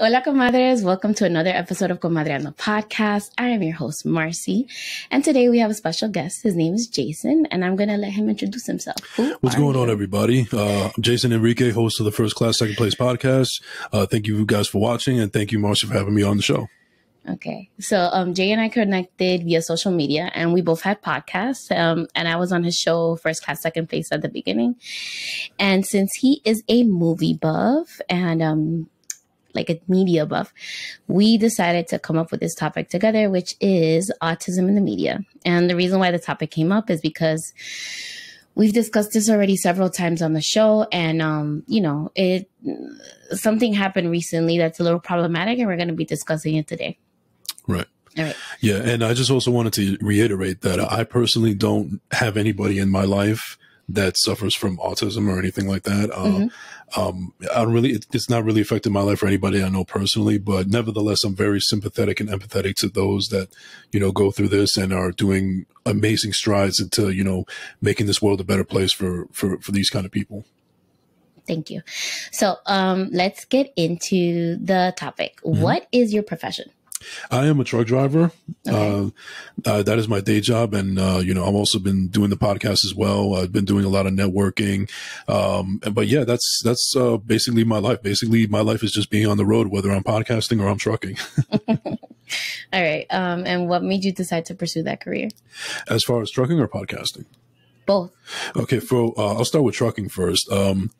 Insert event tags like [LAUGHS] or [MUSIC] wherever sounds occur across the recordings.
Hola, comadres. Welcome to another episode of Comadreando Podcast. I am your host, Marcy. And today we have a special guest. His name is Jason, and I'm going to let him introduce himself. Who What's going you? on, everybody? Uh, I'm Jason Enrique, host of the First Class Second Place podcast. Uh, thank you guys for watching, and thank you, Marcy, for having me on the show. Okay. So um, Jay and I connected via social media and we both had podcasts. Um, and I was on his show, First Class Second Place, at the beginning. And since he is a movie buff and um, like a media buff, we decided to come up with this topic together, which is autism in the media. And the reason why the topic came up is because we've discussed this already several times on the show and um, you know, it something happened recently that's a little problematic and we're going to be discussing it today. Right. All right. Yeah, and I just also wanted to reiterate that I personally don't have anybody in my life that suffers from autism or anything like that. Uh, mm-hmm. um, I don't really, it, it's not really affected my life or anybody I know personally, but nevertheless, I'm very sympathetic and empathetic to those that, you know, go through this and are doing amazing strides into, you know, making this world a better place for, for, for these kind of people. Thank you. So, um, let's get into the topic. Mm-hmm. What is your profession? I am a truck driver. Okay. Uh, uh, that is my day job, and uh, you know I've also been doing the podcast as well. I've been doing a lot of networking, um, but yeah, that's that's uh, basically my life. Basically, my life is just being on the road, whether I'm podcasting or I'm trucking. [LAUGHS] [LAUGHS] All right. Um, and what made you decide to pursue that career? As far as trucking or podcasting? Both. Okay, for uh, I'll start with trucking first. Um,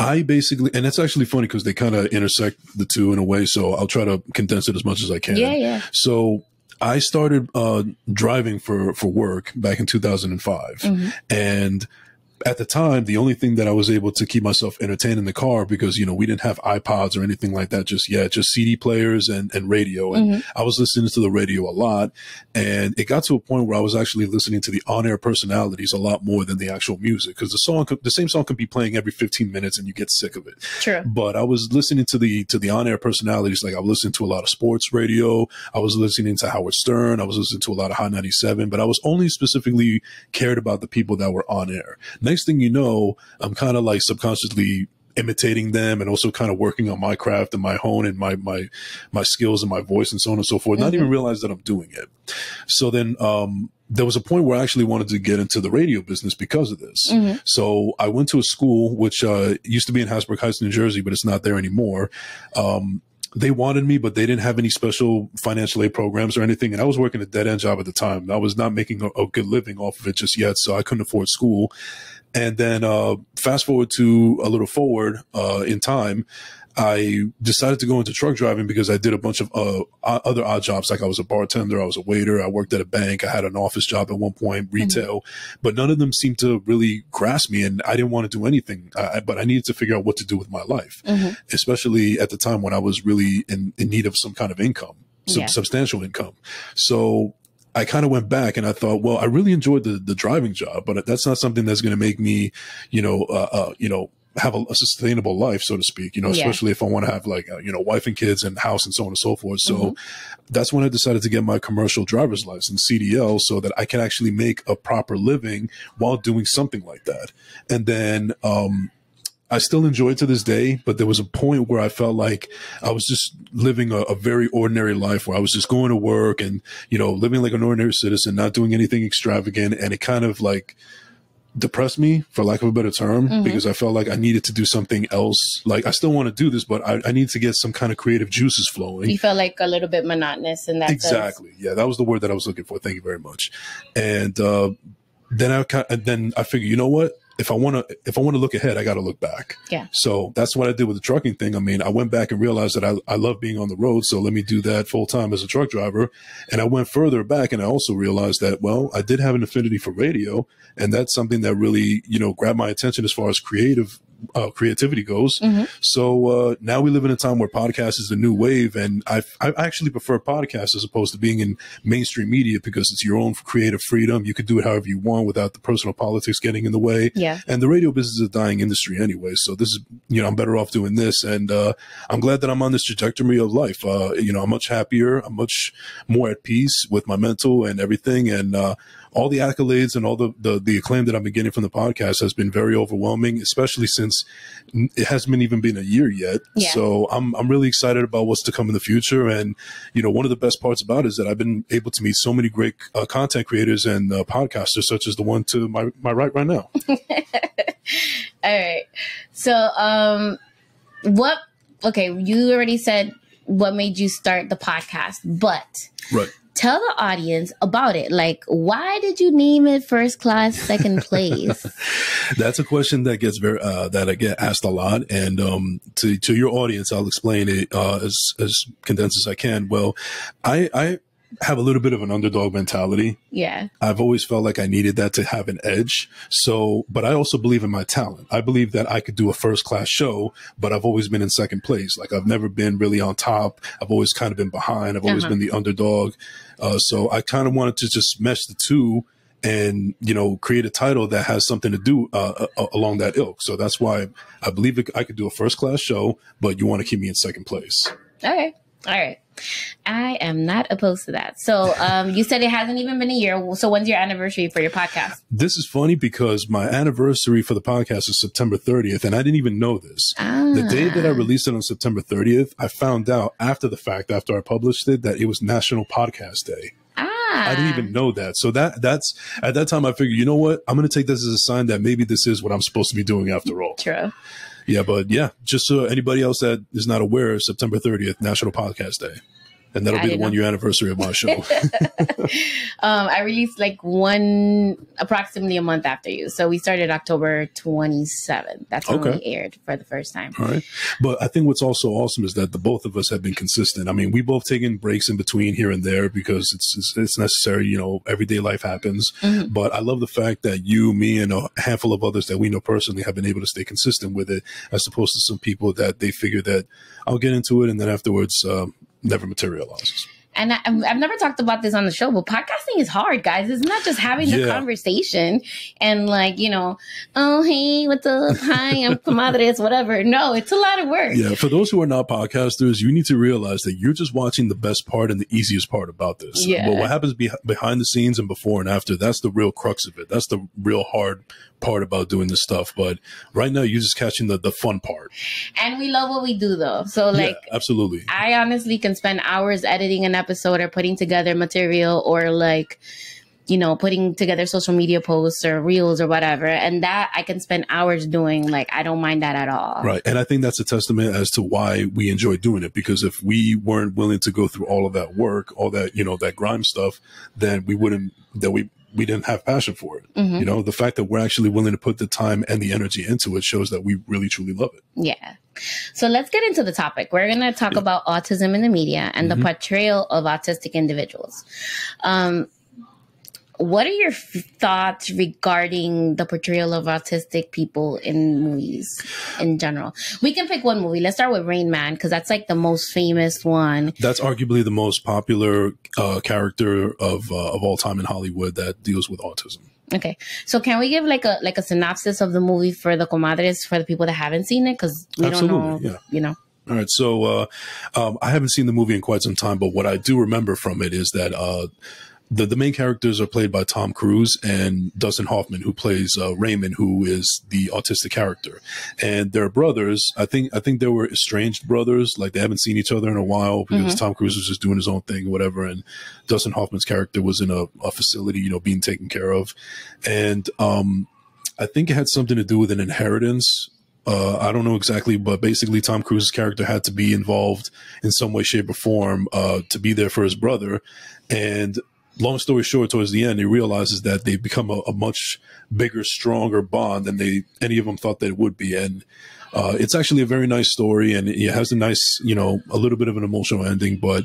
I basically, and it's actually funny because they kind of intersect the two in a way. So I'll try to condense it as much as I can. Yeah, yeah. So I started uh, driving for for work back in 2005, mm-hmm. and at the time, the only thing that I was able to keep myself entertained in the car because, you know, we didn't have iPods or anything like that just yet, just CD players and, and radio. And mm-hmm. I was listening to the radio a lot. And it got to a point where I was actually listening to the on air personalities a lot more than the actual music because the song, the same song can be playing every 15 minutes and you get sick of it. True. But I was listening to the, to the on air personalities. Like I was listening to a lot of sports radio. I was listening to Howard Stern. I was listening to a lot of Hot 97, but I was only specifically cared about the people that were on air. Now, next thing you know, I'm kind of like subconsciously imitating them and also kind of working on my craft and my hone and my my my skills and my voice and so on and so forth. Mm-hmm. Not even mm-hmm. realize that I'm doing it. So then um there was a point where I actually wanted to get into the radio business because of this. Mm-hmm. So I went to a school which uh, used to be in Hasbrouck Heights, New Jersey, but it's not there anymore. Um, they wanted me, but they didn't have any special financial aid programs or anything. And I was working a dead end job at the time. I was not making a, a good living off of it just yet. So I couldn't afford school. And then, uh, fast forward to a little forward, uh, in time, I decided to go into truck driving because I did a bunch of uh, other odd jobs. Like I was a bartender, I was a waiter, I worked at a bank, I had an office job at one point, mm-hmm. retail, mm-hmm. but none of them seemed to really grasp me. And I didn't want to do anything, I, but I needed to figure out what to do with my life, mm-hmm. especially at the time when I was really in, in need of some kind of income, some yeah. substantial income. So I kind of went back and I thought, well, I really enjoyed the the driving job, but that's not something that's going to make me, you know, uh, uh, you know, have a, a, sustainable life, so to speak, you know, yeah. especially if I want to have like, uh, you know, wife and kids and house and so on and so forth. So mm-hmm. that's when I decided to get my commercial driver's license, CDL, so that I can actually make a proper living while doing something like that. And then, um, I still enjoy it to this day, but there was a point where I felt like I was just living a, a, very ordinary life where I was just going to work and, you know, living like an ordinary citizen, not doing anything extravagant. And it kind of like depressed me, for lack of a better term, mm-hmm. because I felt like I needed to do something else. Like I still want to do this, but I, I, need to get some kind of creative juices flowing. You felt like a little bit monotonous in that Exactly. Sense. Yeah, that was the word that I was looking for. Thank you very much. And, uh, then I then I figured, you know what? If I want to, if I want to look ahead, I got to look back. Yeah. So that's what I did with the trucking thing. I mean, I went back and realized that I, I love being on the road. So let me do that full time as a truck driver. And I went further back and I also realized that, well, I did have an affinity for radio. And that's something that really, you know, grabbed my attention as far as creative uh, creativity goes. Mm-hmm. So uh, now we live in a time where podcast is the new wave, and I I actually prefer podcasts as opposed to being in mainstream media because it's your own creative freedom. You can do it however you want without the personal politics getting in the way. Yeah. And the radio business is a dying industry anyway, so this is you know I'm better off doing this, and uh, I'm glad that I'm on this trajectory of life. Uh, you know, I'm much happier, I'm much more at peace with my mental and everything, and uh, all the accolades and all the, the, the acclaim that I've been getting from the podcast has been very overwhelming, especially since it hasn't even been a year yet. Yeah. So I'm, I'm really excited about what's to come in the future. And, you know, one of the best parts about it is that I've been able to meet so many great uh, content creators and uh, podcasters, such as the one to my, my right right now. [LAUGHS] All right. So, um, what? Okay, you already said what made you start the podcast, but Right. Tell the audience about it. Like, why did you name it First Class Second [LAUGHS] Place? That's a question that gets very uh, that I get asked a lot, and um, to to your audience, I'll explain it uh, as as condensed as I can. Well, I I have a little bit of an underdog mentality. yeah. I've always felt like I needed that to have an edge. So, but I also believe in my talent. I believe that I could do a first class show, but I've always been in second place. Like I've never been really on top. I've always kind of been behind. I've always Uh-huh. been the underdog. Uh, so I kind of wanted to just mesh the two and, you know, create a title that has something to do uh, uh, along that ilk. So that's why I believe I could do a first class show, but you want to keep me in second place. Okay. All right. I am not opposed to that. So, um, you said it hasn't even been a year. So, when's your anniversary for your podcast? This is funny because my anniversary for the podcast is September 30th, and I didn't even know this. Ah, The day that I released it on September 30th, I found out after the fact, after I published it, that it was National Podcast Day. ah, I didn't even know that. So that that's at that time I figured, you know what? I'm going to take this as a sign that maybe this is what I'm supposed to be doing after all. True. Yeah, but yeah, just so anybody else that is not aware, September 30th, National Podcast Day. And that'll I be the one know. year anniversary of my show. [LAUGHS] [LAUGHS] Um, I released like one approximately a month after you. So we started October 27th. That's when Okay. we aired for the first time. All right. But I think what's also awesome is that the both of us have been consistent. I mean, we both taken breaks in between here and there because it's it's, it's necessary. You know, everyday life happens. Mhm. But I love the fact that you, me, and a handful of others that we know personally have been able to stay consistent with it, as opposed to some people that they figure that I'll get into it and then afterwards um, never materializes. And I, I've never talked about this on the show, but podcasting is hard, guys. It's not just having the conversation and like, you know, oh, hey, what's up? Hi, I'm [LAUGHS] comadres, whatever. No, it's a lot of work. Yeah, for those who are not podcasters, you need to realize that you're just watching the best part and the easiest part about this. Yeah. But what happens be- behind the scenes and before and after, that's the real crux of it. That's the real hard part about doing this stuff. But right now, you're just catching the, the fun part. And we love what we do though. So like, yeah, absolutely. I honestly can spend hours editing an episode or putting together material or like, you know, putting together social media posts or reels or whatever. And that I can spend hours doing. Like, I don't mind that at all. Right. And I think that's a testament as to why we enjoy doing it. Because if we weren't willing to go through all of that work, all that, you know, that grime stuff, then we wouldn't, that we, we didn't have passion for it. Mhm. You know, the fact that we're actually willing to put the time and the energy into it shows that we really truly love it. Yeah. So let's get into the topic. We're going to talk about autism in the media and Mhm. the portrayal of autistic individuals. Um, what are your f- thoughts regarding the portrayal of autistic people in movies in general? We can pick one movie. Let's start with Rain Man because that's like the most famous one. That's arguably the most popular uh, character of uh, of all time in Hollywood that deals with autism. Okay, so can we give like a like a synopsis of the movie for the comadres for the people that haven't seen it because we don't know, Absolutely, yeah. you know. All right, so uh, um, I haven't seen the movie in quite some time, but what I do remember from it is that uh, the the main characters are played by Tom Cruise and Dustin Hoffman, who plays uh, Raymond, who is the autistic character, and they're brothers. I think I think they were estranged brothers, like they haven't seen each other in a while because Tom Cruise was just doing his own thing or whatever, and Dustin Hoffman's character was in a, a facility, you know, being taken care of, and um, I think it had something to do with an inheritance. Uh, I don't know exactly, but basically, Tom Cruise's character had to be involved in some way, shape, or form uh, to be there for his brother. And long story short, towards the end, he realizes that they've become a, a much bigger, stronger bond than they any of them thought that it would be. And uh, it's actually a very nice story, and it has a nice, you know, a little bit of an emotional ending. But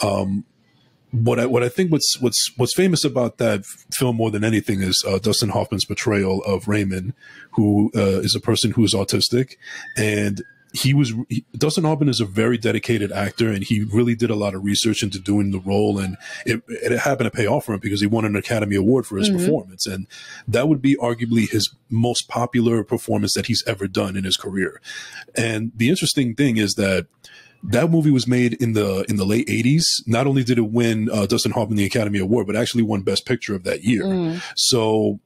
um, what I what I think what's what's what's famous about that film more than anything is uh, Dustin Hoffman's portrayal of Raymond, who uh, is a person who is autistic, and he was he, Dustin Hoffman is a very dedicated actor, and he really did a lot of research into doing the role, and it, it happened to pay off for him because he won an Academy Award for his Mhm. performance, and that would be arguably his most popular performance that he's ever done in his career. And the interesting thing is that that movie was made in the in the late 80s not only did it win uh, dustin hoffman the academy award but actually won best picture of that year Mm. so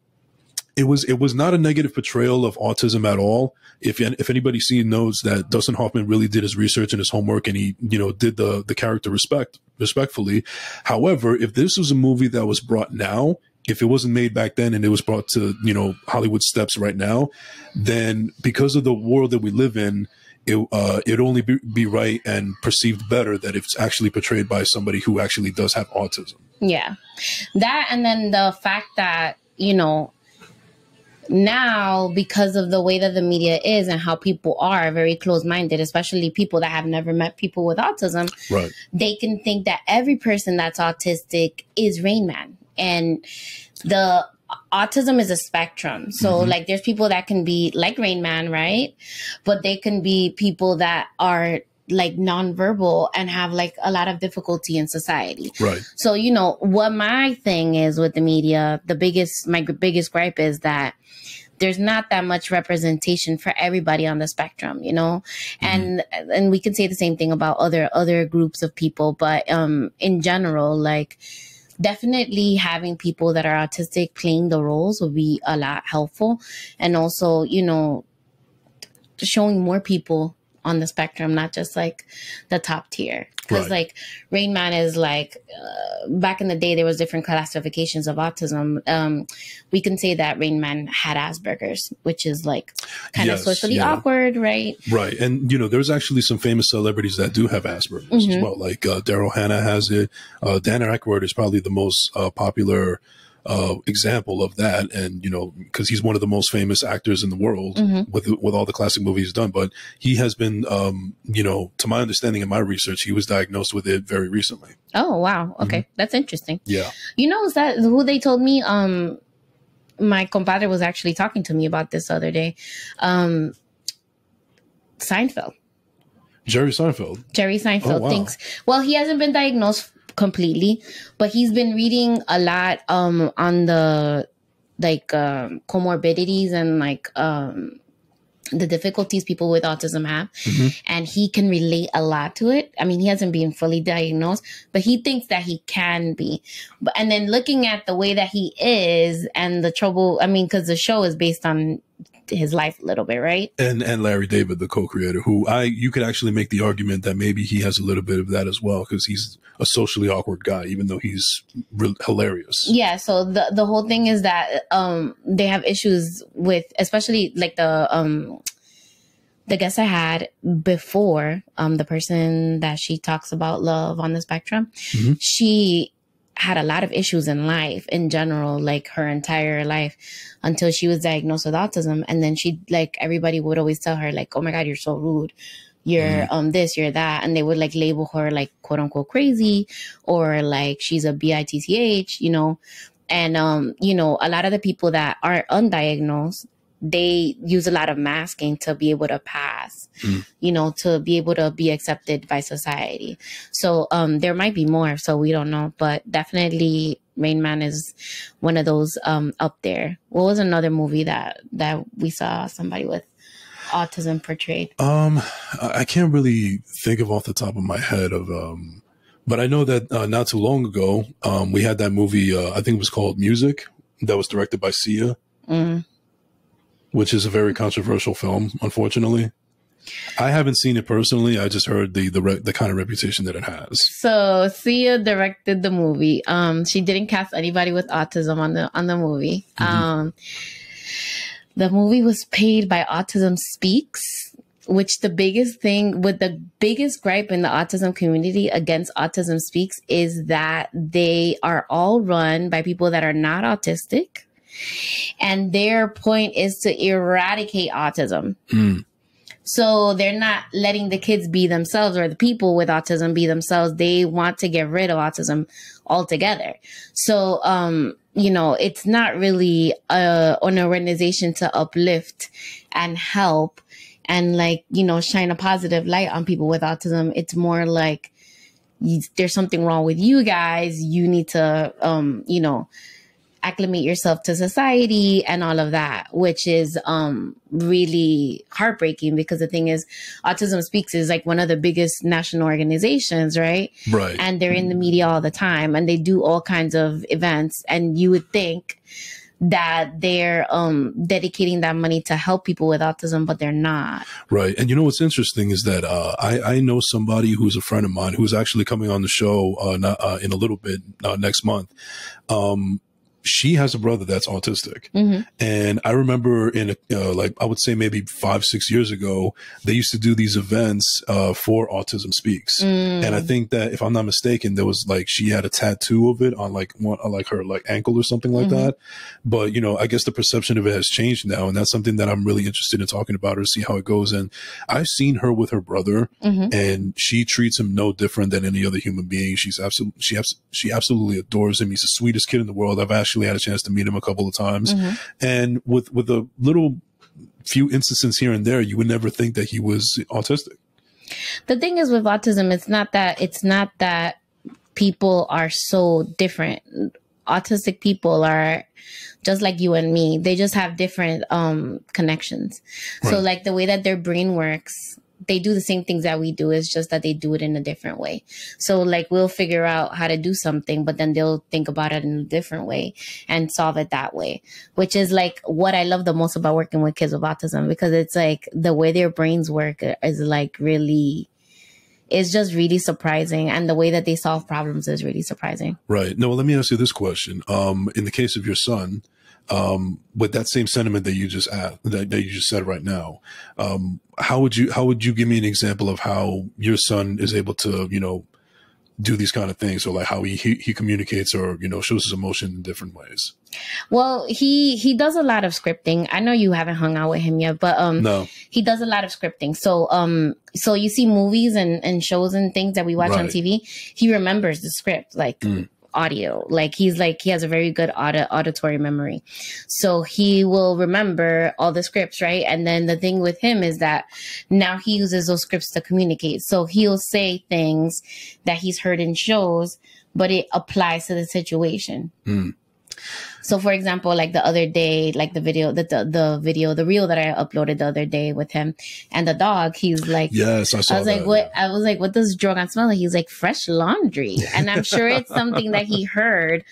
it was it was not a negative portrayal of autism at all if if anybody seen knows that dustin hoffman really did his research and his homework and he you know did the the character respect respectfully however if this was a movie that was brought now if it wasn't made back then and it was brought to you know hollywood steps right now then because of the world that we live in it uh, it'd only be, be right and perceived better that it's actually portrayed by somebody who actually does have autism. Yeah. That and then the fact that, you know, now because of the way that the media is and how people are very close minded, especially people that have never met people with autism, Right. they can think that every person that's autistic is Rain Man. And the autism is a spectrum. So Mhm. like there's people that can be like Rain Man, right? But they can be people that are like nonverbal and have like a lot of difficulty in society. Right. So, you know, what my thing is with the media, the biggest, my biggest gripe is that there's not that much representation for everybody on the spectrum, you know? And, and we can say the same thing about other, other groups of people, but, um, in general, like, definitely having people that are autistic playing the roles would be a lot helpful. And also, you know, showing more people on the spectrum, not just like the top tier. Because Right. like Rain Man is like uh, back in the day, there was different classifications of autism. Um, we can say that Rain Man had Asperger's, which is like kind of socially yeah. awkward, right? Right. And, you know, there's actually some famous celebrities that do have Asperger's as Mhm. well. Like uh, Daryl Hannah has it. Uh, Dan Aykroyd is probably the most uh, popular uh, example of that. And, you know, because he's one of the most famous actors in the world Mhm. with with all the classic movies he's done. But he has been, um, you know, to my understanding in my research, he was diagnosed with it very recently. Oh wow, okay, that's interesting. Yeah. You know, is that who they told me? Um, my compadre was actually talking to me about this the other day. Um, Seinfeld. Jerry Seinfeld. Jerry Seinfeld Oh, wow. thinks. Well, he hasn't been diagnosed completely, but he's been reading a lot um on the like um comorbidities and like um the difficulties people with autism have. Mhm. and he can relate a lot to it. I mean he hasn't been fully diagnosed but he thinks that he can be. But and then looking at the way that he is and the trouble i mean because the show is based on his life a little bit right and and Larry David, the co-creator, who I you could actually make the argument that maybe he has a little bit of that as well because he's a socially awkward guy, even though he's re- hilarious. yeah so the the whole thing is that um they have issues with especially like the um the guest i had before um the person that she talks about love on the spectrum Mhm. she had a lot of issues in life in general like her entire life until she was diagnosed with autism. And then she like everybody would always tell her like oh my god you're so rude. You're um this you're that. And they would like label her like quote unquote crazy or like she's a bitch you know? And um you know a lot of the people that are undiagnosed they use a lot of masking to be able to pass Mm. you know to be able to be accepted by society so um there might be more so we don't know but definitely rain man is one of those um up there what was another movie that that we saw somebody with autism portrayed Um, I can't really think of off the top of my head of um, but I know that uh, not too long ago, um, we had that movie. Uh, I think it was called Music, that was directed by Sia, mm. Which is a very controversial film. Unfortunately, I haven't seen it personally. I just heard the the re- the kind of reputation that it has. so sia directed the movie um she didn't cast anybody with autism on the on the movie Mhm. um the movie was paid by autism speaks which the biggest thing with the biggest gripe in the autism community against autism speaks is that they are all run by people that are not autistic and their point is to eradicate autism Mm, so they're not letting the kids be themselves or the people with autism be themselves. They want to get rid of autism altogether. So, um, you know, it's not really uh, an organization to uplift and help and like, you know, shine a positive light on people with autism. It's more like you, there's something wrong with you guys. You need to, um, you know, acclimate yourself to society and all of that, which is um, really heartbreaking because the thing is, Autism Speaks is like one of the biggest national organizations, right? Right. And they're in the media all the time and they do all kinds of events. And you would think that they're um, dedicating that money to help people with autism, but they're not. Right. And you know what's interesting is that uh, I, I know somebody who's a friend of mine who's actually coming on the show uh, not, uh, in a little bit uh, next month. Um, she has a brother that's autistic. Mm-hmm. And I remember in a, uh, like, I would say maybe five, six years ago, they used to do these events, uh, for Autism Speaks. Mm. And I think that if I'm not mistaken, there was like, she had a tattoo of it on like one, on like her like ankle or something like Mhm. that. But, you know, I guess the perception of it has changed now. And that's something that I'm really interested in talking about or see how it goes. And I've seen her with her brother Mhm. and she treats him no different than any other human being. She's absolutely, she, abs- she absolutely adores him. He's the sweetest kid in the world. I've actually had a chance to meet him a couple of times. Mhm. And with, with a little few instances here and there, you would never think that he was autistic. The thing is with autism, it's not that it's not that people are so different. Autistic people are just like you and me. They just have different um connections. So like the way that their brain works, they do the same things that we do. It's just that they do it in a different way. So like we'll figure out how to do something, but then they'll think about it in a different way and solve it that way. Which is like what I love the most about working with kids with autism because it's like the way their brains work is like really it's just really surprising and the way that they solve problems is really surprising Right. No, let me ask you this question. Um, in the case of your son, um, with that same sentiment that you just asked, that, that you just said right now, um, how would you, how would you give me an example of how your son is able to, you know, do these kind of things or like how he, he, he communicates or, you know, shows his emotion in different ways? well he he does a lot of scripting i know you haven't hung out with him yet but um No. he does a lot of scripting so um so you see movies and and shows and things that we watch on tv he remembers the script like Mm. Audio. Like he's like he has a very good audi- auditory memory. So he will remember all the scripts right? And then the thing with him is that now he uses those scripts to communicate. So he'll say things that he's heard in shows but it applies to the situation. Mm. So for example, like the other day, like the video, the, the the video, the reel that I uploaded the other day with him and the dog, he's like, Yes, I saw I was like, that, what? I was like, what does Drogon smell like? He's like, fresh laundry. And I'm sure it's [LAUGHS] something that he heard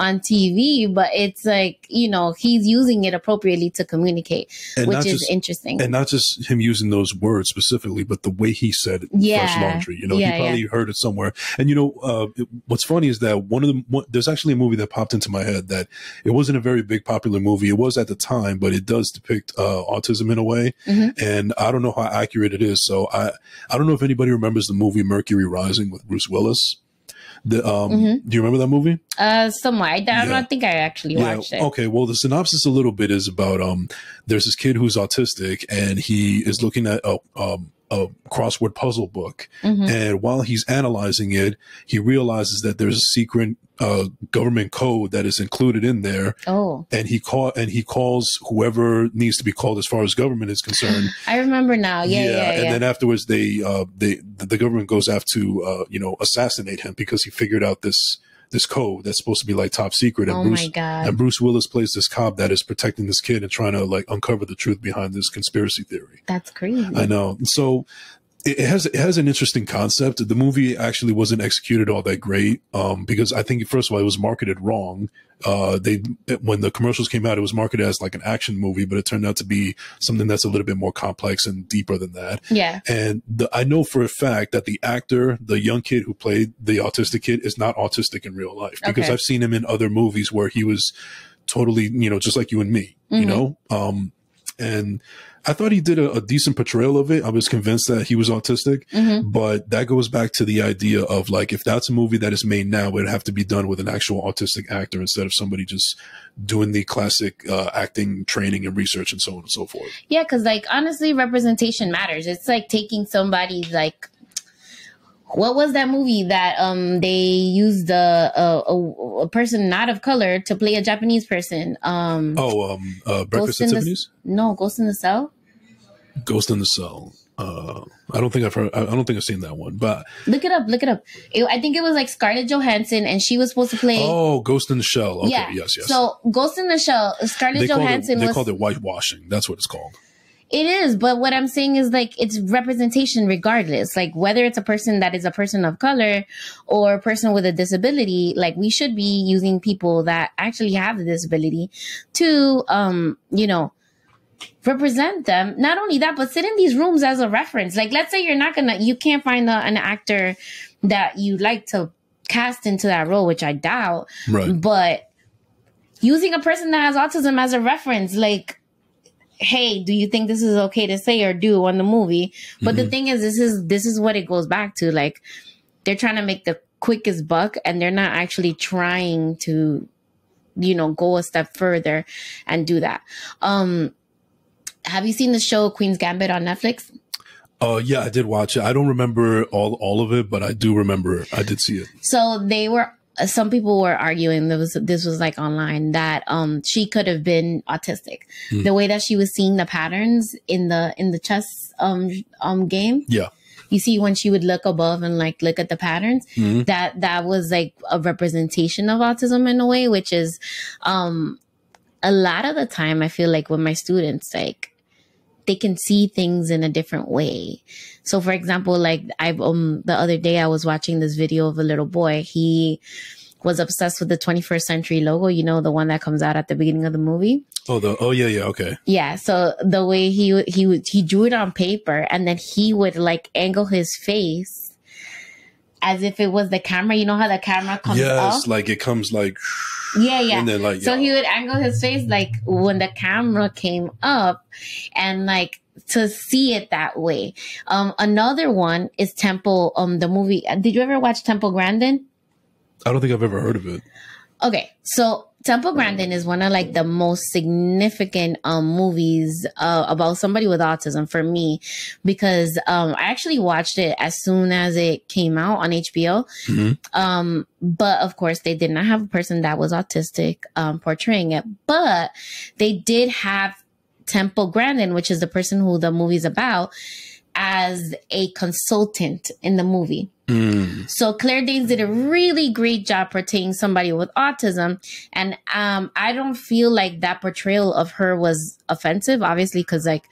on TV, but it's like, you know, he's using it appropriately to communicate, And which is just- interesting. And not just him using those words specifically, but the way he said it, Yeah. fresh laundry. You know, Yeah, he probably heard it somewhere. And you know, uh, it- what's funny is that one of the one, there's actually a movie that popped into my head that it wasn't a very big popular movie. It was at the time, but it does depict uh, autism in a way. Mhm. And I don't know how accurate it is. So I I don't know if anybody remembers the movie Mercury Rising with Bruce Willis. The um, Mhm. do you remember that movie? uh, somewhat. I, I Yeah. don't think I actually watched it. Okay. Well, the synopsis a little bit is about um, there's this kid who's autistic and he is looking at a um a crossword puzzle book, Mhm. and while he's analyzing it, he realizes that there's a secret uh government code that is included in there, Oh, and he call and he calls whoever needs to be called as far as government is concerned. [LAUGHS] I remember now. Yeah, yeah, yeah. and then afterwards they uh they the government goes after to uh you know assassinate him because he figured out this this code that's supposed to be like top secret and oh Bruce my god. and Bruce Willis plays this cop that is protecting this kid and trying to like uncover the truth behind this conspiracy theory. That's crazy. I know. So it has it has an interesting concept. The movie actually wasn't executed all that great um, because I think first of all it was marketed wrong. Uh, they when the commercials came out, it was marketed as like an action movie, but it turned out to be something that's a little bit more complex and deeper than that. Yeah. And the, I know for a fact that the actor, the young kid who played the autistic kid, is not autistic in real life because Okay. I've seen him in other movies where he was totally, you know, just like you and me, you Mhm. know? Um, and I thought he did a, a decent portrayal of it. I was convinced that he was autistic, hmm but that goes back to the idea of like, if that's a movie that is made now, it would have to be done with an actual autistic actor instead of somebody just doing the classic uh, acting training and research and so on and so forth. Yeah, because like honestly, representation matters. It's like taking somebody like what was that movie that um they used a a, a, a person not of color to play a Japanese person? Um, Oh, um, uh, Breakfast Ghost at in the- Tiffany's? no, Ghost in the Cell. Ghost in the Cell. Uh, I don't think I've heard. I don't think I've seen that one, but look it up. Look it up. It, I think it was like Scarlett Johansson, and she was supposed to play. Oh, Ghost in the Shell. Okay, yeah. yes, yes. So Ghost in the Shell. Scarlett they Johansson. It, they was, called it whitewashing. That's what it's called. It is, but what I'm saying is like it's representation regardless. Like whether it's a person that is a person of color or a person with a disability, like we should be using people that actually have the disability to um, you know, represent them. Not only that, but sit in these rooms as a reference. Like let's say you're not gonna you can't find a, an actor that you like to cast into that role, which I doubt. Right. But using a person that has autism as a reference, like hey, do you think this is okay to say or do on the movie? But mm-hmm. the thing is, this is this is what it goes back to. Like they're trying to make the quickest buck, and they're not actually trying to, you know, go a step further and do that. Um, have you seen the show Queen's Gambit on Netflix? Oh uh, yeah, I did watch it. I don't remember all all of it, but I do remember I did see it. So they were some people were arguing there was this was like online that um she could have been autistic mm. the way that she was seeing the patterns in the in the chess um um game yeah you see when she would look above and like look at the patterns mm-hmm. that that was like a representation of autism in a way which is um a lot of the time i feel like with my students like they can see things in a different way. So for example, like I've, um the other day I was watching this video of a little boy. He was obsessed with the 21st century logo, you know, the one that comes out at the beginning of the movie. Oh, the oh yeah, yeah, okay. Yeah, so the way he he would he drew it on paper and then he would like angle his face as if it was the camera. You know how the camera comes yes, up? like it comes like yeah, yeah. And then like so he would angle his face like when the camera came up and like to see it that way. Um another one is Temple um the movie. Did you ever watch Temple Grandin? I don't think I've ever heard of it. Okay, so Temple Grandin is one of like the most significant um, movies uh, about somebody with autism for me because um, I actually watched it as soon as it came out on HBO. Mm-hmm. Um, but of course, they did not have a person that was autistic um, portraying it, but they did have Temple Grandin, which is the person who the movie's about, as a consultant in the movie. Mm. So Claire Danes did a really great job portraying somebody with autism. And um, I don't feel like that portrayal of her was offensive, obviously, because like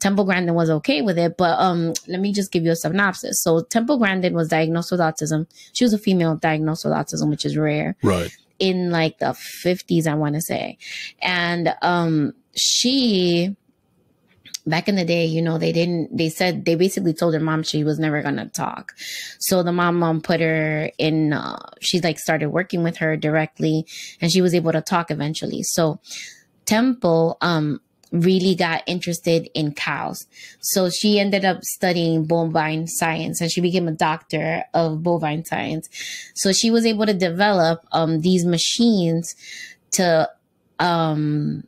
Temple Grandin was okay with it. But um, let me just give you a synopsis. So Temple Grandin was diagnosed with autism. She was a female diagnosed with autism, which is rare. Right. In like the 50s, I want to say. And um, she back in the day, you know, they didn't, they said, they basically told her mom she was never going to talk. So the mom, mom put her in, uh, she like started working with her directly and she was able to talk eventually. So Temple, um, really got interested in cows. So she ended up studying bovine science and she became a doctor of bovine science. So she was able to develop um, these machines to um,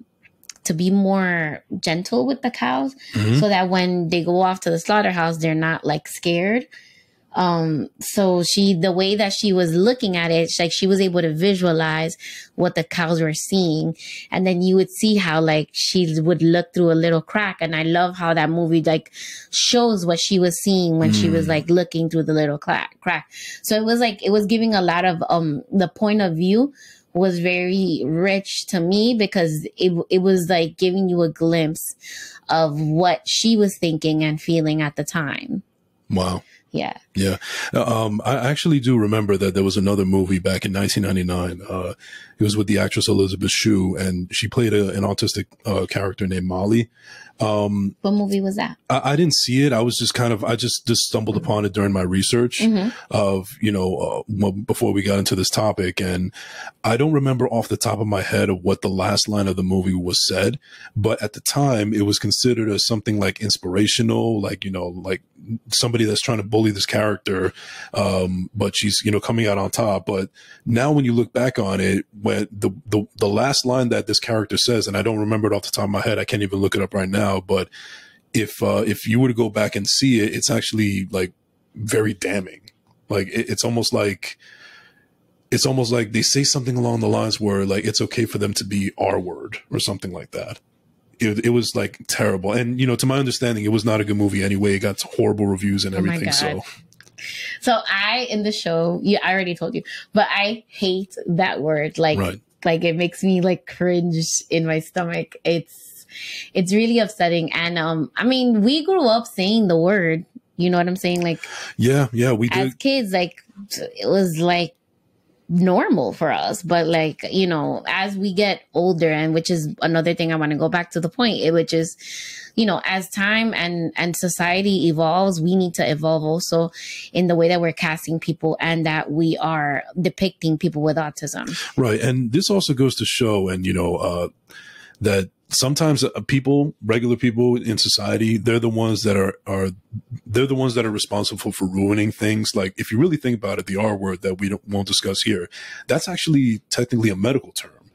to be more gentle with the cows mm-hmm. so that when they go off to the slaughterhouse, they're not like scared. Um, so she, the way that she was looking at it, like she was able to visualize what the cows were seeing. And then you would see how like she would look through a little crack. And I love how that movie like shows what she was seeing when mm. she was mm. like looking through the little crack. So it was like, it was giving a lot of, um, the point of view was very rich to me because it, it was like giving you a glimpse of what she was thinking and feeling at the time. Wow. Yeah. Yeah. Um, I actually do remember that there was another movie back in 1999. Uh, it was with the actress Elizabeth Shue and she played a, an autistic, uh, character named Molly. Um, what movie was that? I, I, didn't see it. I was just kind of, I just, just stumbled upon it during my research mm-hmm. of, you know, uh, before we got into this topic. And I don't remember off the top of my head of what the last line of the movie was said, but at the time it was considered as something like inspirational, like, you know, like somebody that's trying to bully this character. Um, but she's, you know, coming out on top. But now when you look back on it, when the, the, the last line that this character says, and I don't remember it off the top of my head, I can't even look it up right now but if uh, if you were to go back and see it, it's actually like very damning. Like it, it's almost like it's almost like they say something along the lines where like it's okay for them to be R word or something like that. It, it was like terrible. And you know, to my understanding, it was not a good movie anyway. It got horrible reviews and Oh everything. so So I in the show, yeah, I already told you, but I hate that word. Like, Right. like it makes me like cringe in my stomach. It's it's really upsetting. And um, I mean, we grew up saying the word. You know what I'm saying? Like yeah, yeah, we as kids, like it was like normal for us. But like you know, as we get older, and which is another thing I want to go back to the point, which is you know as time and and society evolves we need to evolve also in the way that we're casting people and that we are depicting people with autism Right. And this also goes to show, and you know, uh, that sometimes uh, people, regular people in society, they're the ones that are, are, they're the ones that are responsible for ruining things. Like, if you really think about it, the R word that we don't, won't discuss here, that's actually technically a medical term.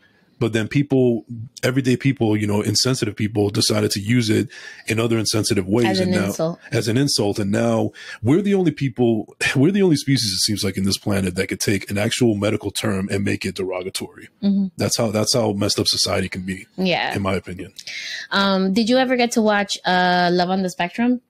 But then people, everyday people, you know, insensitive people decided to use it in other insensitive ways. as an and now, insult as an insult. And now we're the only people, [LAUGHS] we're the only species, it seems like, in this planet that could take an actual medical term and make it derogatory. Mhm. That's how that's how messed up society can be, yeah in my opinion. um did you ever get to watch uh love on the spectrum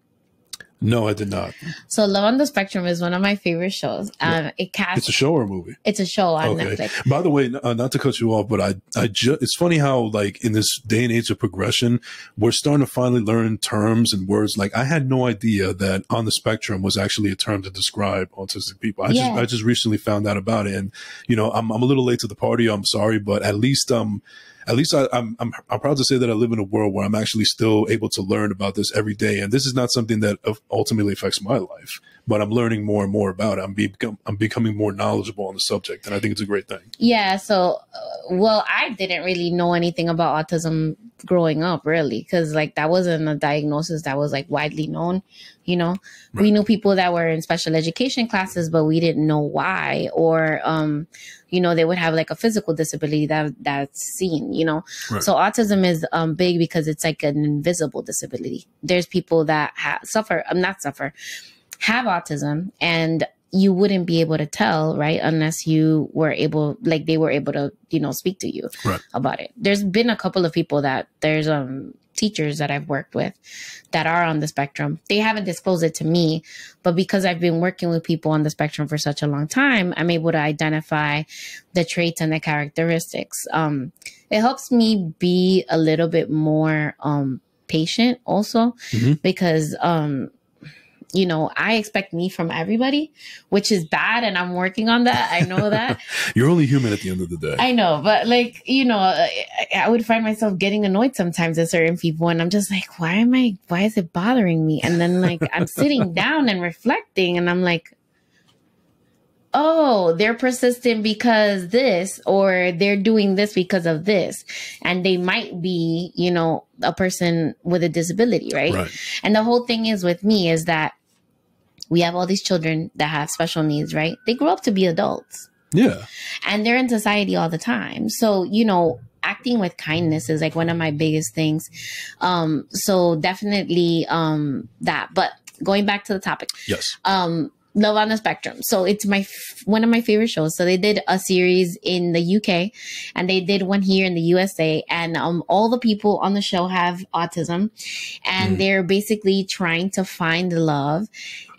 No, I did not. so love on the spectrum is one of my favorite shows um it casts It's a show or a movie. it's a show on Okay. netflix By the way, uh, not to cut you off, but I, I just, it's funny how like in this day and age of progression, we're starting to finally learn terms and words. Like I had no idea that on the spectrum was actually a term to describe autistic people. I Yeah. just, I just recently found out about it. And, you know, I'm, I'm a little late to the party. I'm sorry, but at least, um, at least I, I'm, I'm, I'm proud to say that I live in a world where I'm actually still able to learn about this every day. And this is not something that ultimately affects my life, but I'm learning more and more about it. I'm, become, I'm becoming more knowledgeable on the subject. And I think it's a great thing. Yeah, so uh, well, I didn't really know anything about autism growing up, really, because like that wasn't a diagnosis that was like widely known. You know, we knew people that were in special education classes, but we didn't know why, or um, you know, they would have like a physical disability that that's seen. You know, Right. so autism is um big because it's like an invisible disability. There's people that ha- suffer, um, not suffer, have autism and you wouldn't be able to tell, right? Unless you were able, like they were able to, you know, speak to you Right. about it. There's been a couple of people that there's um teachers that I've worked with that are on the spectrum. They haven't disclosed it to me, but because I've been working with people on the spectrum for such a long time, I'm able to identify the traits and the characteristics. Um, it helps me be a little bit more um patient also Mhm. because um you know, I expect me from everybody, which is bad, and I'm working on that. I know that. [LAUGHS] You're only human at the end of the day. I know, but like, you know, I, I would find myself getting annoyed sometimes at certain people, and I'm just like, why am I, why is it bothering me? And then, like, I'm sitting [LAUGHS] down and reflecting, and I'm like, oh, they're persistent because this, or they're doing this because of this. And they might be, you know, a person with a disability, right? right. And the whole thing is with me is that we have all these children that have special needs, right? They grow up to be adults Yeah. and they're in society all the time. So, you know, acting with kindness is like one of my biggest things. Um, so definitely um that. But going back to the topic, Yes. um Love on the Spectrum. So it's my f- one of my favorite shows. So they did a series in the UK and they did one here in the USA and um all the people on the show have autism and Mm. they're basically trying to find love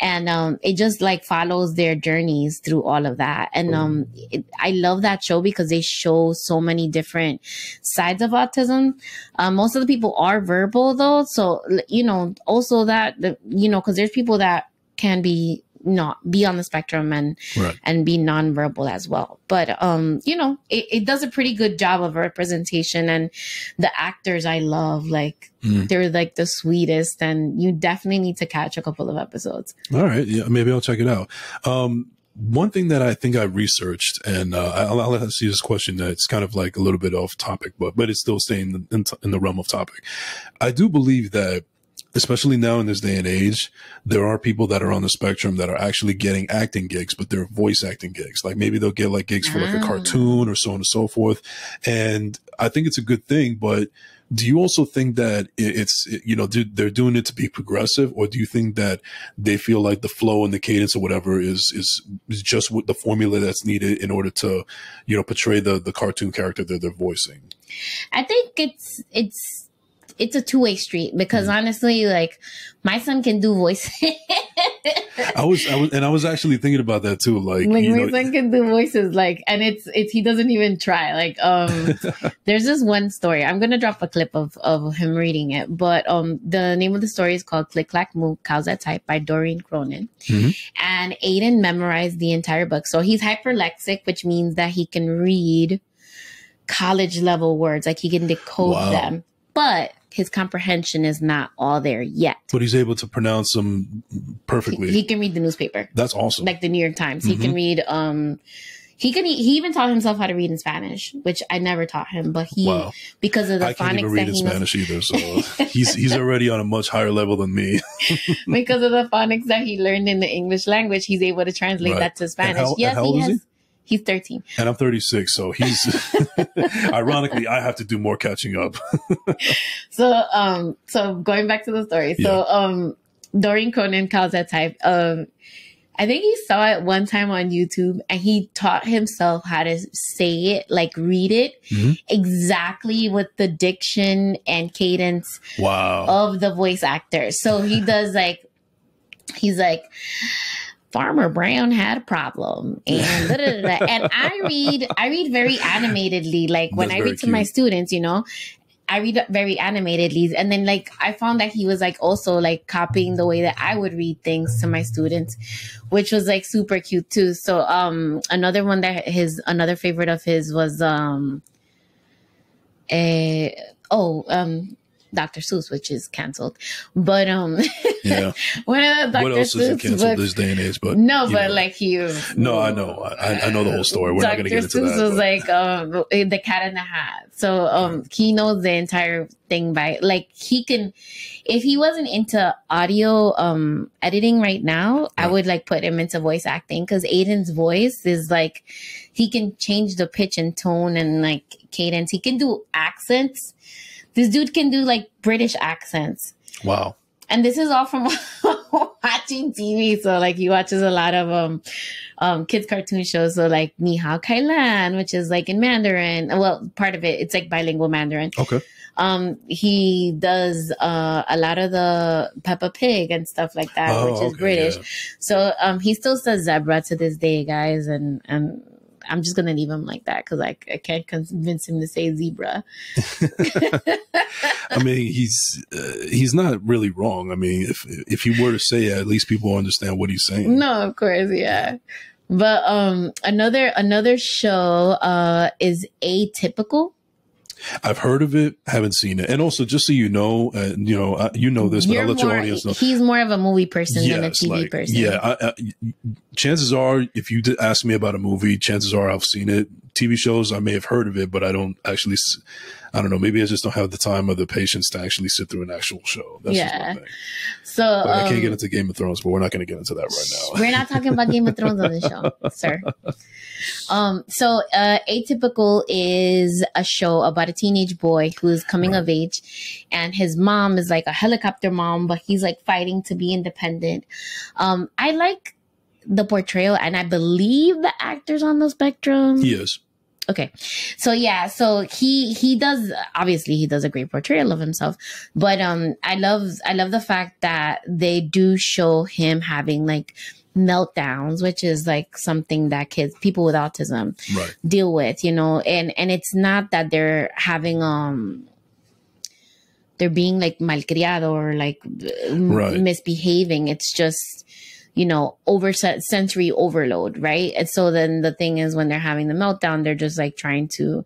and um it just like follows their journeys through all of that. And um it, I love that show because they show so many different sides of autism. Um, most of the people are verbal though, so you know also that the you know because there's people that can be not be on the spectrum and Right. and be nonverbal as well. But um, you know, it, it does a pretty good job of representation and the actors I love, like Mm. they're like the sweetest and you definitely need to catch a couple of episodes. All right. Yeah. Maybe I'll check it out. Um, one thing that I think I researched, and uh, I'll, I'll you this question that's kind of like a little bit off topic, but but it's still staying in, in the realm of topic. I do believe that, especially now in this day and age, there are people that are on the spectrum that are actually getting acting gigs, but they're voice acting gigs. Like maybe they'll get like gigs for like a Ah. cartoon or so on and so forth. And I think it's a good thing, but do you also think that it's you know they're doing it to be progressive or do you think that they feel like the flow and the cadence or whatever is is, is just what the formula that's needed in order to you know portray the the cartoon character that they're voicing I think it's it's it's a two way street because mm. honestly, like my son can do voice. [LAUGHS] I was, I was, and I was actually thinking about that too. Like, like my know, son can do voices, like, and it's, it's, he doesn't even try. Like, um, [LAUGHS] there's this one story. I'm gonna drop a clip of of him reading it, but um, the name of the story is called "Click Clack Moo Cows That Type" by Doreen Cronin, mm-hmm. and Aiden memorized the entire book. So he's hyperlexic, which means that he can read college level words, like he can decode wow. them, but his comprehension is not all there yet. But he's able to pronounce them perfectly. He, he can read the newspaper. That's awesome. Like the New York Times. Mm-hmm. He can mm-hmm. read um he can he even taught himself how to read in Spanish, which I never taught him, but he wow. because of the I can't even read in Spanish knows. either, so [LAUGHS] he's he's already on a much higher level than me. [LAUGHS] because of the phonics that he learned in the English language, he's able to translate right. that to Spanish. How, yes, he has. He? He's 13. And I'm 36. So he's [LAUGHS] [LAUGHS] ironically, I have to do more catching up. [LAUGHS] so, um, so going back to the story. So, yeah. um, Doreen Cronin Cows That Type. Um, I think he saw it one time on YouTube and he taught himself how to say it, like read it mm-hmm. exactly with the diction and cadence wow. of the voice actor. So he does like, he's like, Farmer Brown had a problem, and [LAUGHS] da, da, da, and I read I read very animatedly. Like when That's I read to my students, you know, I read very animatedly, and then like I found that he was like also like copying the way that I would read things to my students, which was like super cute too. So um another one that his another favorite of his was um a oh um Dr. Seuss, which is canceled. But um, [LAUGHS] yeah, one of the Dr. What else Seuss is canceled this day and age? But no, but know. like you. No, I know. I, I know the whole story. We're Dr. not going to get into Seuss that. was but. like um, the Cat in the Hat. So um, he knows the entire thing by like he can. If he wasn't into audio um editing right now, I would like put him into voice acting because Aiden's voice is like he can change the pitch and tone and like cadence. He can do accents this dude can do like British accents. Wow. And this is all from [LAUGHS] watching TV. So like he watches a lot of um um kids cartoon shows. So like Ni Hao Kai Lan, which is like in Mandarin. Well, part of it, it's like bilingual Mandarin. Okay. Um, he does uh, a lot of the Peppa Pig and stuff like that, oh, which is okay, British. Yeah. So um, he still says zebra to this day, guys, and and I'm just gonna leave him like that because I, I can't convince him to say zebra. [LAUGHS] I mean, he's uh, he's not really wrong. I mean, if if he were to say it, at least people understand what he's saying. No, of course, yeah. But um, another another show uh is atypical. I've heard of it, haven't seen it, and also just so you know, uh, you know, uh, you know this, but I'll let more, your audience know. He's more of a movie person yes, than a TV like, person. Yeah, I, I, chances are, if you ask me about a movie, chances are I've seen it. TV shows, I may have heard of it, but I don't actually. I don't know. Maybe I just don't have the time or the patience to actually sit through an actual show. That's yeah. So um, I can't get um, into Game of Thrones, but we're not going to get into that right now. we're not talking about Game of Thrones on the show, [LAUGHS] sir. Um, so uh, Atypical is a show about a teenage boy who's coming right. of age, and his mom is like a helicopter mom, but he's like fighting to be independent. Um, I like the portrayal, and I believe the actors on the spectrum. He is. Okay. So yeah, so he he does obviously he does a great portrayal of himself, but um I love I love the fact that they do show him having like meltdowns, which is like something that kids people with autism right. deal with, you know, and and it's not that they're having um they're being like malcriado or like right. misbehaving. It's just you know, sensory overload, right? And so then the thing is when they're having the meltdown, they're just like trying to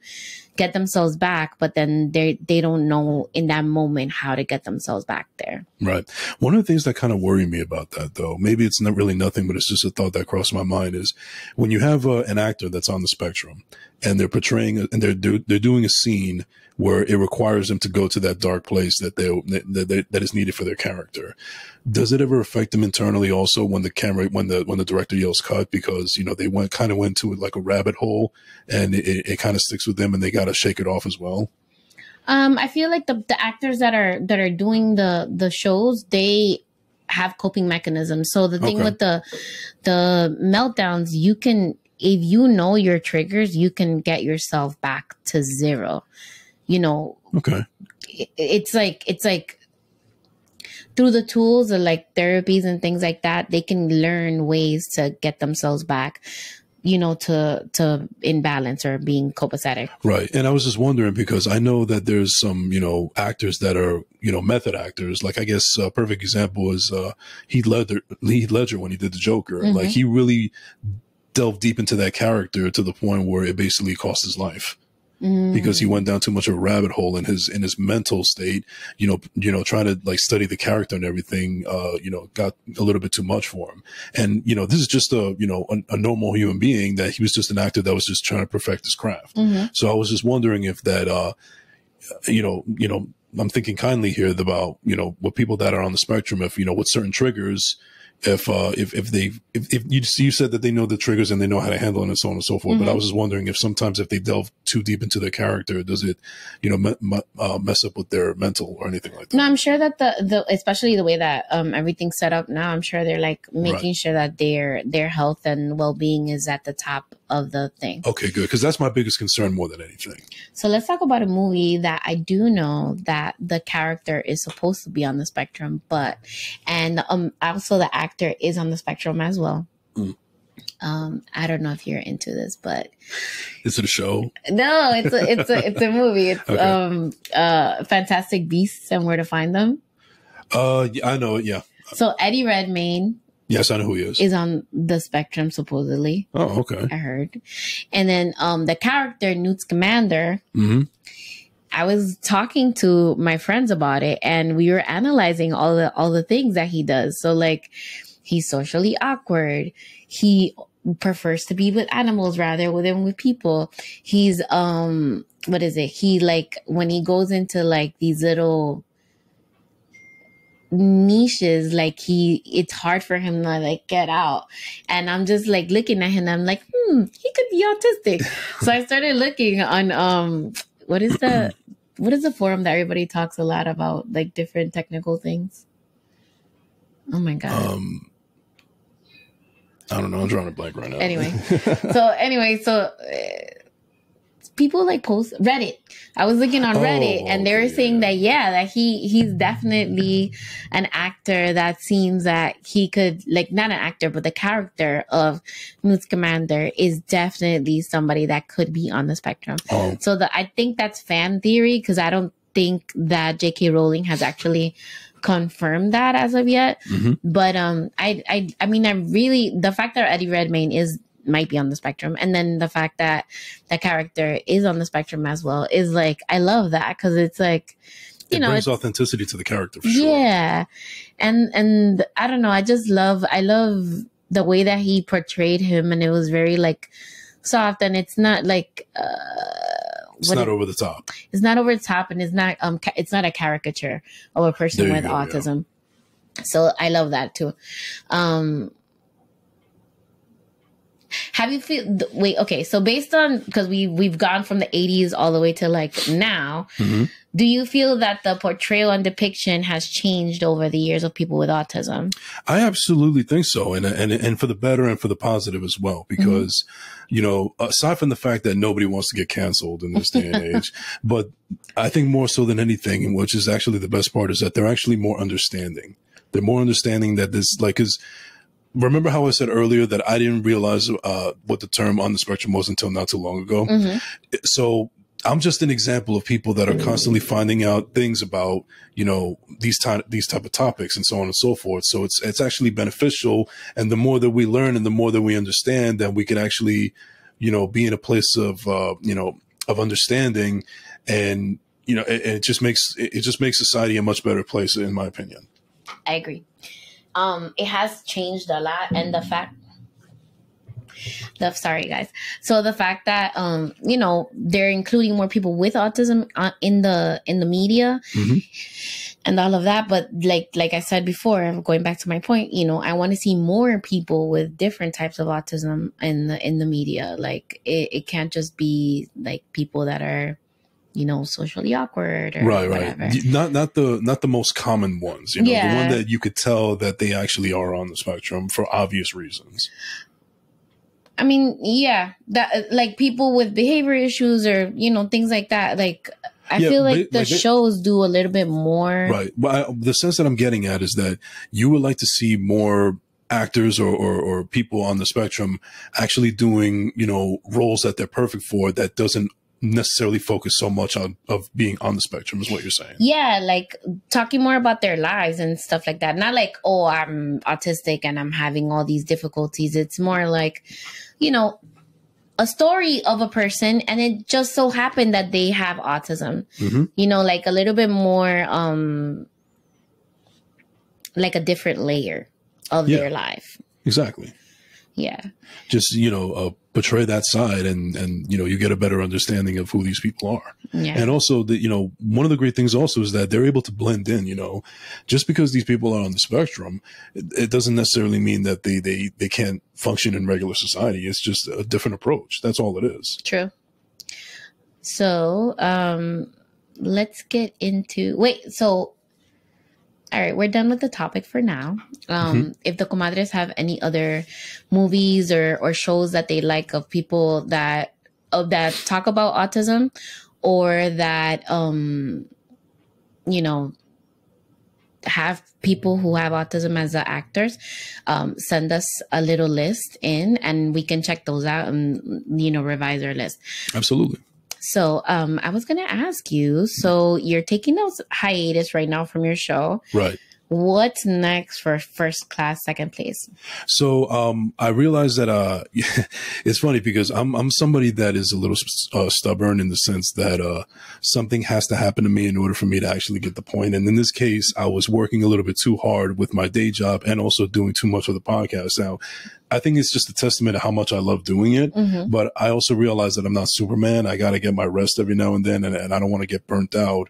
get themselves back, but then they they don't know in that moment how to get themselves back there. Right. One of the things that kind of worry me about that, though, maybe it's not really nothing, but it's just a thought that crossed my mind is when you have uh, an actor that's on the spectrum and they're portraying and they're do, they're doing a scene where it requires them to go to that dark place that they that, they, that is needed for their character. Does it ever affect them internally also when the camera when the when the director yells cut because you know they went kind of went to it like a rabbit hole and it, it kind of sticks with them and they got to shake it off as well? Um, I feel like the the actors that are that are doing the the shows they have coping mechanisms. So the thing okay. with the the meltdowns, you can if you know your triggers, you can get yourself back to zero. you know, Okay. it- it's like it's like through the tools of like therapies and things like that, they can learn ways to get themselves back, you know, to to in balance or being copacetic. Right. And I was just wondering because I know that there's some, you know, actors that are, you know, method actors. Like I guess a perfect example is uh Heath Ledger, Heath Ledger when he did the Joker. Mhm. Like he really delved deep into that character to the point where it basically cost his life because he went down too much of a rabbit hole in his in his mental state. You know, you know, trying to like study the character and everything. Uh, you know, got a little bit too much for him. And you know, this is just a you know a, a normal human being that he was just an actor that was just trying to perfect his craft. Mhm. So I was just wondering if that, uh, you know, you know, I'm thinking kindly here about, you know, what people that are on the spectrum, if, you know, with certain triggers, if, uh, if, if they, if, if you, you said that they know the triggers and they know how to handle it and so on and so forth. But I Mhm. was just wondering if sometimes if they delve too deep into their character, does it, you know, me, me, uh, mess up with their mental or anything like that? No, I'm sure that the the especially the way that um everything's set up now, I'm sure they're like making sure that their their health and well being is at the top of the thing. Okay, good. Cause that's my biggest concern more than anything. So let's talk about a movie that I do know that the character is supposed to be on the spectrum, but and um also the actor is on the spectrum as well. Mm. Um, I don't know if you're into this, but Is it a show? no, it's a it's a [LAUGHS] it's a movie. It's Okay. um uh Fantastic Beasts and Where to Find Them. Uh, I know it. Yeah. So Eddie Redmayne Yes, I know who he is. is on the spectrum supposedly. oh, okay. I heard, and then um the character Newt Scamander. hmm I was talking to my friends about it, and we were analyzing all the all the things that he does. So like, he's socially awkward. He prefers to be with animals rather than with people. He's um, what is it? He like when he goes into like these little niches like he it's hard for him to like get out and i'm just like looking at him i'm like hmm he could be autistic [LAUGHS] so i started looking on um what is the what is the forum that everybody talks a lot about like different technical things oh my god Um, I don't know. I'm drawing a blank right now. Anyway. [LAUGHS] so anyway so uh, people like post reddit. I was looking on Oh, reddit and they were okay, saying that yeah that he he's definitely an actor that seems that he could like not an actor but the character of Newt Scamander is definitely somebody that could be on the spectrum. Oh, so the i think that's fan theory because i don't think that jk rowling has actually confirmed that as of yet. Mhm. but um i i i mean I'm really the fact that eddie redmayne is might be on the spectrum and then the fact that the character is on the spectrum as well is like i love that because it's like you it know brings authenticity to the character for sure. yeah and and i don't know i just love i love the way that he portrayed him and it was very like soft and it's not like uh It's not it- over the top. it's not over the top and it's not um ca- it's not a caricature of a person There with go, yeah. autism so i love that too um have you feel wait okay so based on because we we've gone from the 80s all the way to like now Mhm. do you feel that the portrayal and depiction has changed over the years of people with autism I absolutely think so, and and and for the better and for the positive as well. Because you know, aside from the fact that nobody wants to get canceled in this day and [LAUGHS] age, but I think more so than anything, which is actually the best part, is that they're actually more understanding. They're more understanding that this, like, is remember how I said earlier that I didn't realize uh, what the term on the spectrum was until not too long ago. Mhm. so I'm just an example of people that are constantly finding out things about, you know, these type these type of topics and so on and so forth. So it's it's actually beneficial, and the more that we learn and the more that we understand, then we can actually, you know, be in a place of, uh, you know, of understanding, and you know, it, it just makes it just makes society a much better place, in my opinion. I agree. Um, it has changed a lot, and the fact, the sorry guys, so the fact that um, you know, they're including more people with autism uh, in the in the media, Mhm. and all of that. But like like I said before, going back to my point, you know, I want to see more people with different types of autism in the in the media. Like it, it can't just be like people that are, you know, socially awkward or right, whatever. right. Not not the not the most common ones. You know, Yeah. the one that you could tell that they actually are on the spectrum for obvious reasons. I mean, yeah, that like people with behavior issues or you know things like that. Like I Yeah, feel like the like shows do a little bit more. Right. But I, the sense that I'm getting at is that you would like to see more actors or, or, or people on the spectrum actually doing, you know, roles that they're perfect for that doesn't necessarily focus so much on of being on the spectrum is what you're saying. Yeah, like talking more about their lives and stuff like that. Not like, oh, I'm autistic and I'm having all these difficulties. It's more like, you know, a story of a person and it just so happened that they have autism. Mhm. You know, like a little bit more um like a different layer of Yeah. their life. Exactly. Yeah. Just, you know, uh, portray that side and, and, you know, you get a better understanding of who these people are. Yeah. And also that, you know, one of the great things also is that they're able to blend in, you know, just because these people are on the spectrum, it, it doesn't necessarily mean that they, they, they can't function in regular society. It's just a different approach. That's all it is. True. So, um, let's get into wait. So, all right, we're done with the topic for now. Um, if the comadres have any other movies or or shows that they like of people that of that talk about autism or that um, you know have people who have autism as the actors um, send us a little list in and we can check those out and you know revise our list Absolutely. So um, I was gonna ask you. So you're taking those hiatus right now from your show. Right. What's next for first class, second place? So um, I realized that uh, [LAUGHS] it's funny because I'm I'm somebody that is a little uh, stubborn in the sense that uh, something has to happen to me in order for me to actually get the point. And in this case, I was working a little bit too hard with my day job and also doing too much of the podcast. Now, I think it's just a testament to how much I love doing it. Mhm. But I also realize that I'm not Superman. I got to get my rest every now and then, and, and I don't want to get burnt out.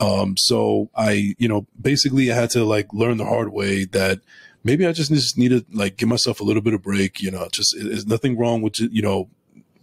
Um, so I, you know, basically I had to like learn the hard way that maybe I just just need to like give myself a little bit of break. You know, just there's nothing wrong with you know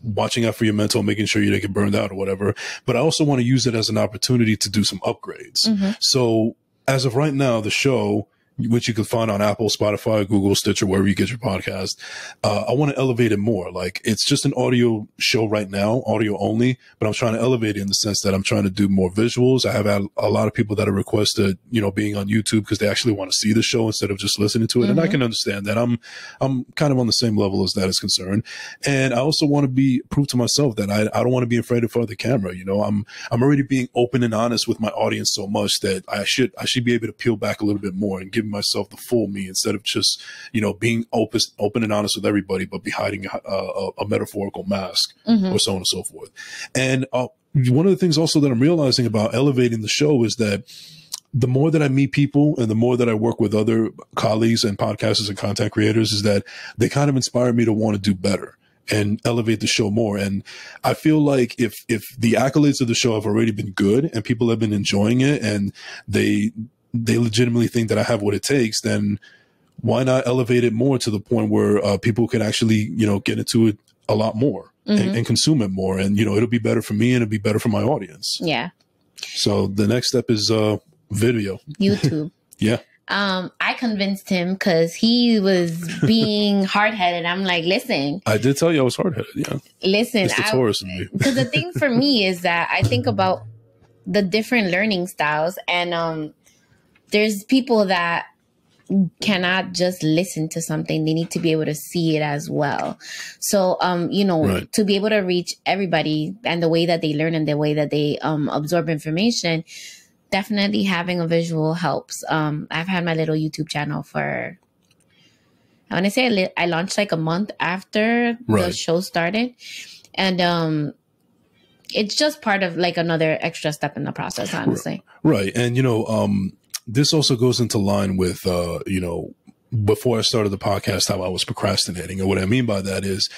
watching out for your mental, making sure you don't get burned out or whatever. But I also want to use it as an opportunity to do some upgrades. Mhm. So as of right now, the show, which you can find on Apple, Spotify, Google, Stitcher, wherever you get your podcast, uh, I want to elevate it more. Like it's just an audio show right now, audio only, but I'm trying to elevate it in the sense that I'm trying to do more visuals. I have had a lot of people that have requested, you know, being on YouTube because they actually want to see the show instead of just listening to it. And I Mhm. can understand that. I'm, I'm kind of on the same level as that is concerned. And I also want to be prove to myself that I, I don't want to be afraid of front of the camera. You know, I'm, I'm already being open and honest with my audience so much that I should, I should be able to peel back a little bit more and give myself the full me instead of just, you know, being open, open and honest with everybody, but be hiding a, a, a metaphorical mask Mhm. or so on and so forth. And uh, one of the things also that I'm realizing about elevating the show is that the more that I meet people and the more that I work with other colleagues and podcasters and content creators is that they kind of inspire me to want to do better and elevate the show more. And I feel like if, if the accolades of the show have already been good and people have been enjoying it and they, they legitimately think that I have what it takes, then why not elevate it more to the point where uh, people can actually, you know, get into it a lot more Mhm. and, and consume it more. And, you know, it'll be better for me and it'll be better for my audience. Yeah, So the next step is, uh, video. YouTube. [LAUGHS] Yeah. Um, I convinced him because he was [LAUGHS] being hard headed. I'm like, listen, I did tell you I was hard headed. Yeah. listen. It's the I- Taurus in me. [LAUGHS] because the thing for me is that I think about the different learning styles, and um, there's people that cannot just listen to something; they need to be able to see it as well. So, um, you know, Right. to be able to reach everybody and the way that they learn and the way that they um absorb information, definitely having a visual helps. Um, I've had my little YouTube channel for. I want to say I, li- I launched like a month after the show started, and um, it's just part of like another extra step in the process. Honestly, Right. And, you know, um, this also goes into line with, uh, you know, before I started the podcast, how I was procrastinating. And what I mean by that is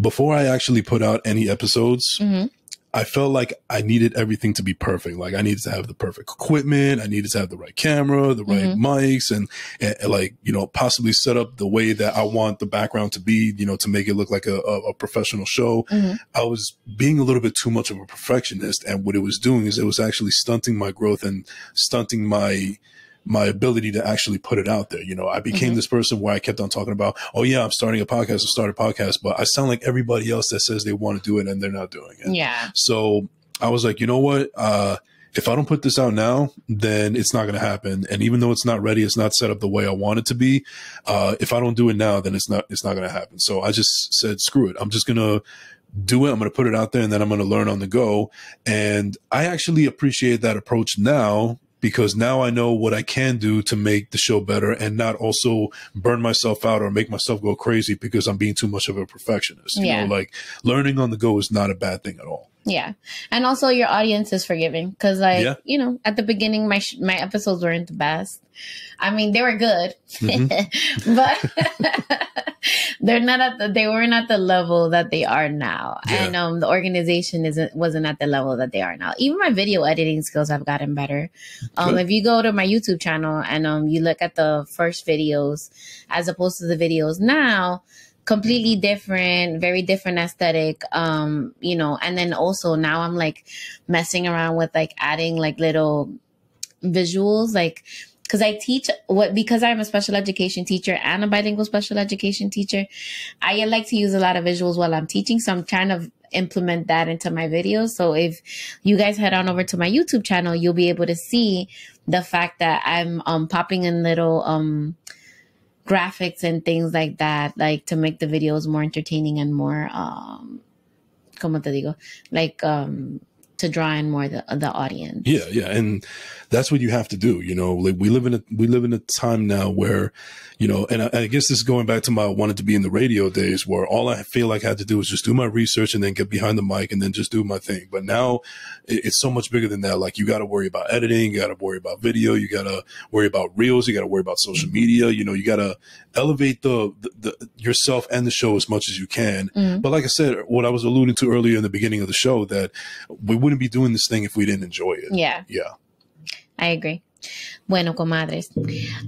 before I actually put out any episodes, Mhm. I felt like I needed everything to be perfect. Like I needed to have the perfect equipment. I needed to have the right camera, the right mics and, and, and, like, you know, possibly set up the way that I want the background to be, you know, to make it look like a, a, a professional show. Mhm. I was being a little bit too much of a perfectionist. And what it was doing is it was actually stunting my growth and stunting my, my ability to actually put it out there. You know, I became Mhm. this person where I kept on talking about, oh yeah, I'm starting a podcast, I started a podcast, but I sound like everybody else that says they want to do it and they're not doing it. yeah, So I was like, you know what? Uh, if I don't put this out now, then it's not going to happen. And even though it's not ready, it's not set up the way I want it to be. Uh, if I don't do it now, then it's not, it's not going to happen. So I just said, screw it. I'm just going to do it. I'm going to put it out there and then I'm going to learn on the go. And I actually appreciate that approach now because now I know what I can do to make the show better and not also burn myself out or make myself go crazy because I'm being too much of a perfectionist. You Yeah. know, like learning on the go is not a bad thing at all. Yeah, and also your audience is forgiving because, like, Yeah. you know, at the beginning, my sh- my episodes weren't the best. I mean, they were good, Mm-hmm. [LAUGHS] but [LAUGHS] they're not at the they weren't at the level that they are now, Yeah. and um, the organization isn't wasn't at the level that they are now. Even my video editing skills have gotten better. Um, if you go to my YouTube channel and um, you look at the first videos as opposed to the videos now completely different very different aesthetic um you know and then also now i'm like messing around with like adding like little visuals like because i teach what because i'm a special education teacher and a bilingual special education teacher i like to use a lot of visuals while i'm teaching so i'm trying to implement that into my videos. So if you guys head on over to my youtube channel you'll be able to see the fact that i'm um popping in little um graphics and things like that, like to make the videos more entertaining and more um como te digo, like um to draw in more the the audience. Yeah, yeah, and that's what you have to do. You know, like we live in a we live in a time now where, you know, and I, I guess this is going back to my wanted to be in the radio days, where all I feel like I had to do was just do my research and then get behind the mic and then just do my thing. But now it, it's so much bigger than that. Like you got to worry about editing, you got to worry about video, you got to worry about reels, you got to worry about social media. You know, you got to elevate the, the, the yourself and the show as much as you can. Mhm. But like I said, what I was alluding to earlier in the beginning of the show, that we wouldn't be doing this thing if we didn't enjoy it. Yeah, Yeah. I agree. Bueno, comadres.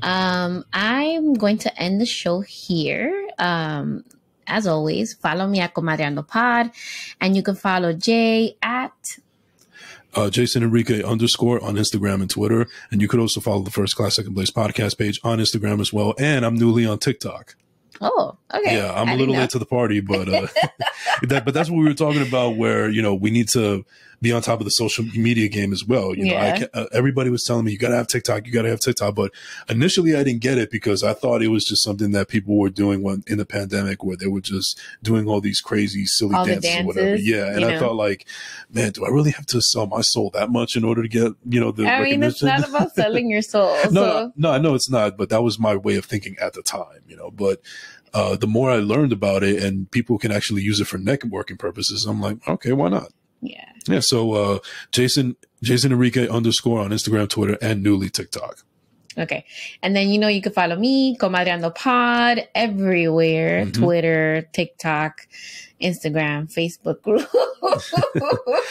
Um, I'm going to end the show here. Um, as always, follow me at Comadreando Pod, and you can follow Jay at uh, Jason Enrique underscore on Instagram and Twitter. And you could also follow the First Class Second Place podcast page on Instagram as well. And I'm newly on TikTok. Oh, okay. Yeah, I'm I a little late to the party, but uh, [LAUGHS] that but that's what we were talking about. Where you know we need to be on top of the social media game as well. You know, I Yeah. ca- uh, everybody was telling me you got to have TikTok, you got to have TikTok, but initially I didn't get it because I thought it was just something that people were doing when in the pandemic, where they were just doing all these crazy, silly the dances, or whatever. Yeah, and I know. felt like, man, do I really have to sell my soul that much in order to get you know the I mean, it's not about [LAUGHS] selling your soul. no, so no, I know it's not, but that was my way of thinking at the time, you know. But uh, the more I learned about it, and people can actually use it for networking purposes, I'm like, okay, why not? Yeah. Yeah. So uh, Jason Jason Enrique underscore on Instagram, Twitter, and newly TikTok. Okay. And then you know you can follow me, Comadreando Pod, everywhere. Mhm. Twitter, TikTok, Instagram, Facebook group, [LAUGHS]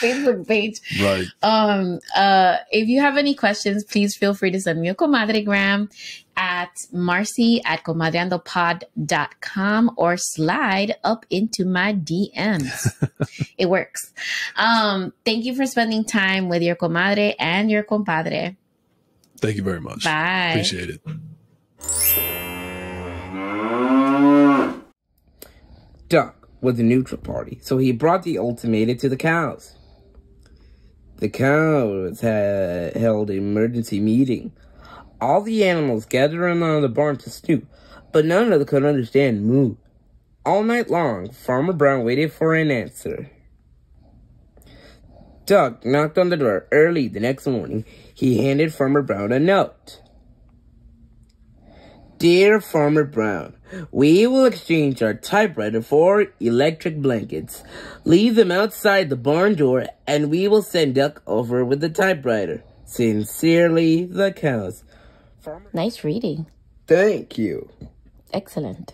Facebook page. Right. Um uh if you have any questions, please feel free to send me a comadregram at marcy at comadreandopod.com or slide up into my DMs. [LAUGHS] it works. Um, thank you for spending time with your comadre and your compadre. Thank you very much. Bye. Appreciate it. Duck was a neutral party, so he brought the ultimatum to the cows. The cows had held an emergency meeting. All the animals gathered around the barn to snoop, but none of them could understand moo. All night long, Farmer Brown waited for an answer. Duck knocked on the door early the next morning. He handed Farmer Brown a note. Dear Farmer Brown, we will exchange our typewriter for electric blankets. Leave them outside the barn door and we will send Duck over with the typewriter. Sincerely, the cows. Nice reading. thank you. Excellent.